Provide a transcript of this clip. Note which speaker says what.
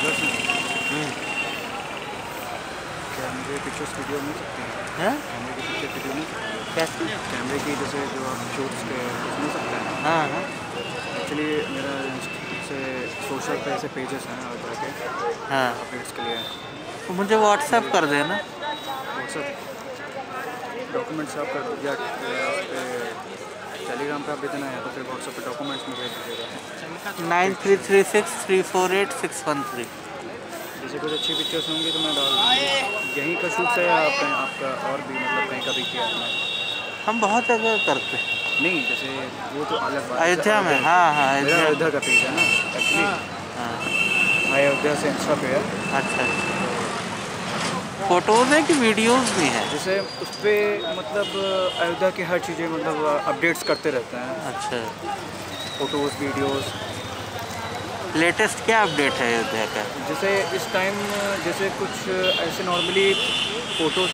Speaker 1: कैमरे pictures video मिल सकते हैं? कैमरे की पिक्चर वीडियो मिल सकती है कैमरे की जैसे जो आप शूट्स के मिल सकते हैं।
Speaker 2: हाँ। हाँ
Speaker 1: एक्चुअली मेरा से सोशल पे ऐसे पेजेस हैं और जाके
Speaker 2: हाँ
Speaker 1: अपडेट्स के लिए
Speaker 2: तो मुझे व्हाट्सएप कर देना।
Speaker 1: व्हाट्सएप डॉक्यूमेंट्स आप कर या उस पे आप भेजना है तो फिर व्हाट्सएप पे डॉक्यूमेंट्स में भेज दीजिएगा।
Speaker 2: Nine three three six three four eight six one three.
Speaker 1: जैसे कुछ अच्छी पिक्चर्स होंगी तो मैं डाल दूँगी। यहीं का शूट है या आप आपका और भी मतलब कहीं का भी किया है
Speaker 2: हम बहुत जगह करते हैं।
Speaker 1: नहीं जैसे वो तो अलग बात
Speaker 2: अयोध्या में हाँ हाँ अयोध्या।
Speaker 1: का पेज है ना एक्चुअली
Speaker 2: हाँ।
Speaker 1: अयोध्या से इंस्टा पे है।
Speaker 2: अच्छा। फ़ोटोज़ हैं कि वीडियोस भी हैं?
Speaker 1: जैसे उस पर मतलब अयोध्या की हर चीज़ें मतलब अपडेट्स करते रहते हैं।
Speaker 2: अच्छा।
Speaker 1: फ़ोटोज़ वीडियोस
Speaker 2: लेटेस्ट क्या अपडेट है अयोध्या का?
Speaker 1: जैसे इस टाइम जैसे कुछ ऐसे नॉर्मली फ़ोटोज़